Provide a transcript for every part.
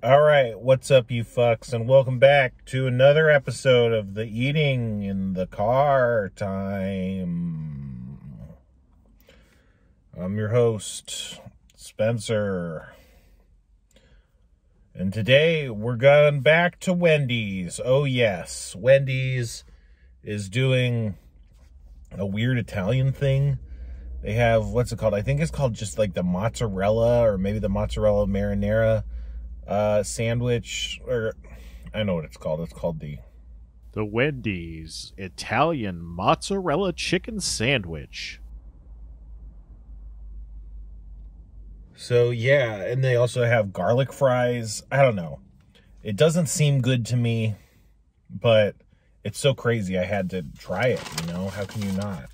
All right, what's up, you fucks, and welcome back to another episode of the Eating in the Car time. I'm your host, Spencer. And today we're going back to Wendy's. Oh, yes, Wendy's is doing a weird Italian thing. They have, what's it called? I think it's called just like the mozzarella or maybe the mozzarella marinara uh, sandwich. Or I know what it's called. It's called the The Wendy's Italian mozzarella chicken sandwich. So yeah, and they also have garlic fries. I don't know. It doesn't seem good to me, but it's so crazy I had to try it, you know? How can you not?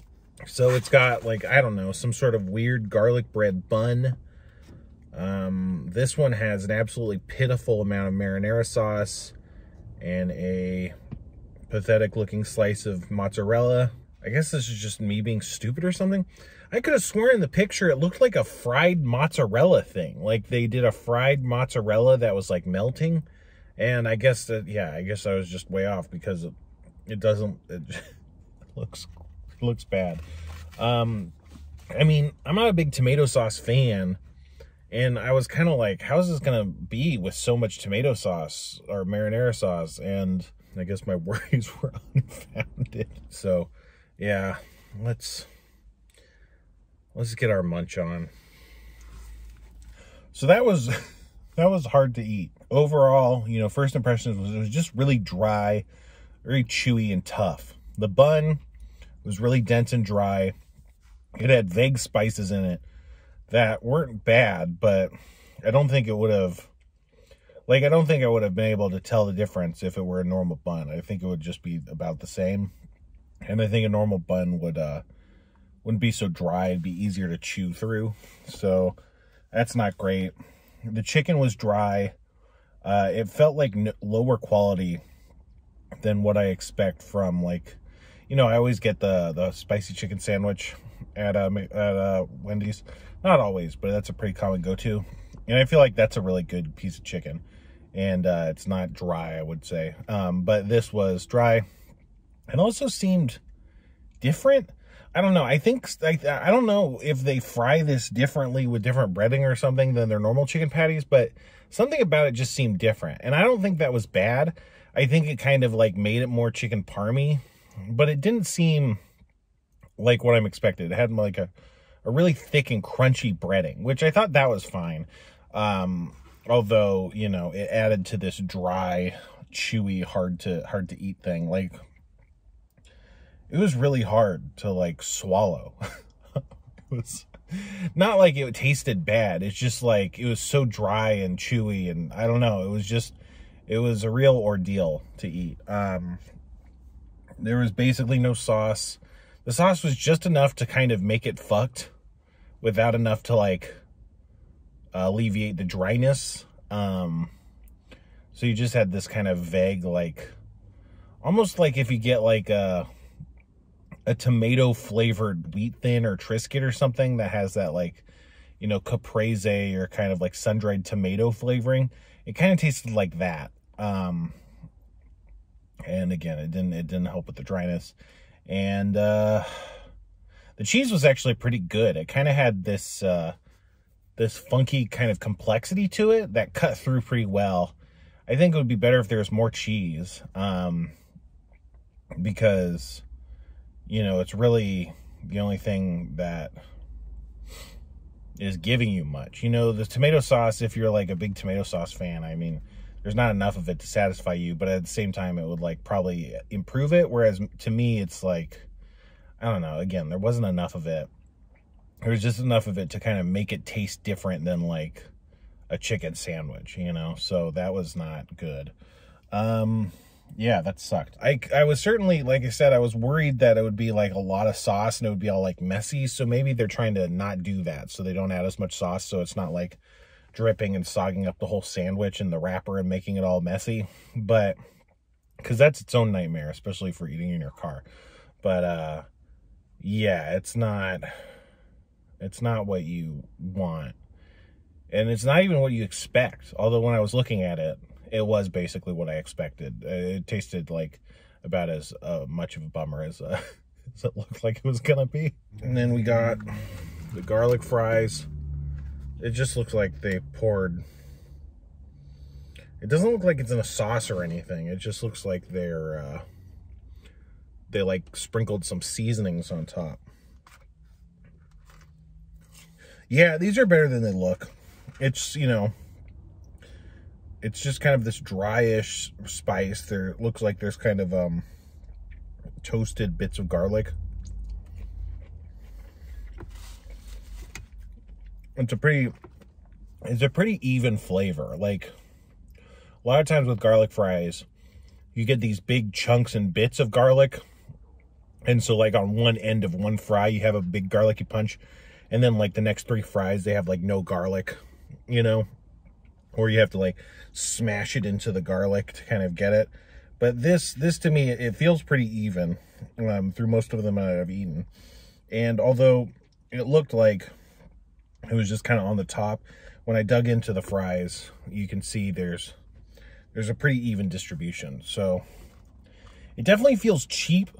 So it's got like, I don't know, some sort of weird garlic bread bun. Um, this one has an absolutely pitiful amount of marinara sauce and a pathetic looking slice of mozzarella. I guess this is just me being stupid or something. I could have sworn in the picture it looked like a fried mozzarella thing. Like they did a fried mozzarella that was like melting. And I guess that, yeah, I guess I was just way off because it, it doesn't, it looks, looks bad. Um, I mean, I'm not a big tomato sauce fan. And I was kind of like, how's this going to be with so much tomato sauce or marinara sauce? And I guess my worries were unfounded. So, yeah, let's let's get our munch on. So that was that was hard to eat. Overall, you know, first impressions was it was just really dry, very chewy and tough. The bun was really dense and dry. It had vague spices in it that weren't bad, but I don't think it would have like I don't think I would have been able to tell the difference if it were a normal bun. I think it would just be about the same. And I think a normal bun would uh wouldn't be so dry, it'd be easier to chew through. So that's not great. The chicken was dry. Uh it felt like lower quality than what I expect from like you know, I always get the the spicy chicken sandwich at uh, at uh, Wendy's. Not always, but that's a pretty common go-to. And I feel like that's a really good piece of chicken. And uh, it's not dry, I would say. Um, but this was dry. and also seemed different. I don't know. I think, I, I don't know if they fry this differently with different breading or something than their normal chicken patties, but something about it just seemed different. And I don't think that was bad. I think it kind of like made it more chicken parmy, but it didn't seem like what I'm expected. It had like a, a really thick and crunchy breading, which I thought that was fine. Um, although, you know, it added to this dry, chewy, hard to hard to eat thing. Like it was really hard to like swallow. it was not like it tasted bad. It's just like it was so dry and chewy and I don't know. It was just it was a real ordeal to eat. Um there was basically no sauce. The sauce was just enough to kind of make it fucked without enough to like alleviate the dryness. Um, so you just had this kind of vague, like, almost like if you get like a, a tomato flavored wheat thin or Triscuit or something that has that like, you know, caprese or kind of like sun-dried tomato flavoring. It kind of tasted like that. Um, and again, it didn't, it didn't help with the dryness. And, uh, the cheese was actually pretty good. It kind of had this, uh, this funky kind of complexity to it that cut through pretty well. I think it would be better if there was more cheese, um, because, you know, it's really the only thing that is giving you much. You know, the tomato sauce, if you're like a big tomato sauce fan, I mean, there's not enough of it to satisfy you, but at the same time, it would like probably improve it. Whereas to me, it's like, I don't know, again, there wasn't enough of it. There was just enough of it to kind of make it taste different than like a chicken sandwich, you know? So that was not good. Um, yeah, that sucked. I, I was certainly, like I said, I was worried that it would be like a lot of sauce and it would be all like messy. So maybe they're trying to not do that. So they don't add as much sauce. So it's not like dripping and sogging up the whole sandwich and the wrapper and making it all messy. But, cause that's its own nightmare, especially for eating in your car. But, uh, yeah, it's not, it's not what you want. And it's not even what you expect. Although when I was looking at it, it was basically what I expected. It tasted like about as uh, much of a bummer as, uh, as it looked like it was gonna be. And then we got the garlic fries. It just looks like they poured. It doesn't look like it's in a sauce or anything. It just looks like they're uh, they like sprinkled some seasonings on top. Yeah, these are better than they look. It's you know, it's just kind of this dryish spice. There looks like there's kind of um toasted bits of garlic. It's a pretty it's a pretty even flavor. Like a lot of times with garlic fries, you get these big chunks and bits of garlic. And so like on one end of one fry, you have a big garlicky punch. And then like the next three fries, they have like no garlic, you know? Or you have to like smash it into the garlic to kind of get it. But this, this to me, it feels pretty even um, through most of them I've eaten. And although it looked like it was just kind of on the top, when I dug into the fries, you can see there's there's a pretty even distribution. So it definitely feels cheap,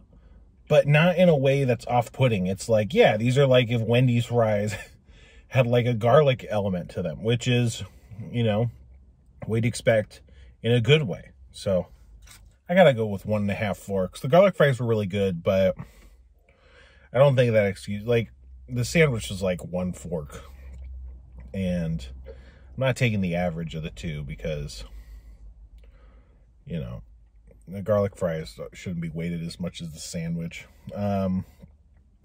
but not in a way that's off-putting. It's like, yeah, these are like if Wendy's fries had like a garlic element to them, which is, you know, we'd expect in a good way. So I gotta go with one and a half forks. The garlic fries were really good, but I don't think that excuse like the sandwich was like one fork. And I'm not taking the average of the two because you know, the garlic fries shouldn't be weighted as much as the sandwich. Um,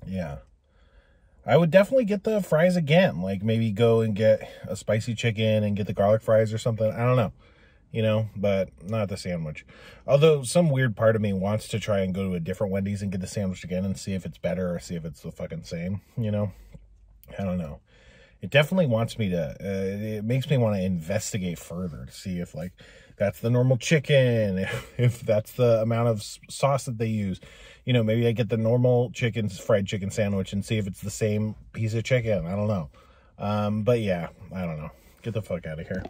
yeah. I would definitely get the fries again. Like maybe go and get a spicy chicken and get the garlic fries or something. I don't know. You know, but not the sandwich. Although some weird part of me wants to try and go to a different Wendy's and get the sandwich again and see if it's better or see if it's the fucking same, you know? I don't know it definitely wants me to uh, it makes me want to investigate further to see if like that's the normal chicken if, that's the amount of sauce that they use. You know maybe i get the normal chicken fried chicken sandwich and see if it's the same piece of chicken. I don't know. Um but yeah i don't know. Get the fuck out of here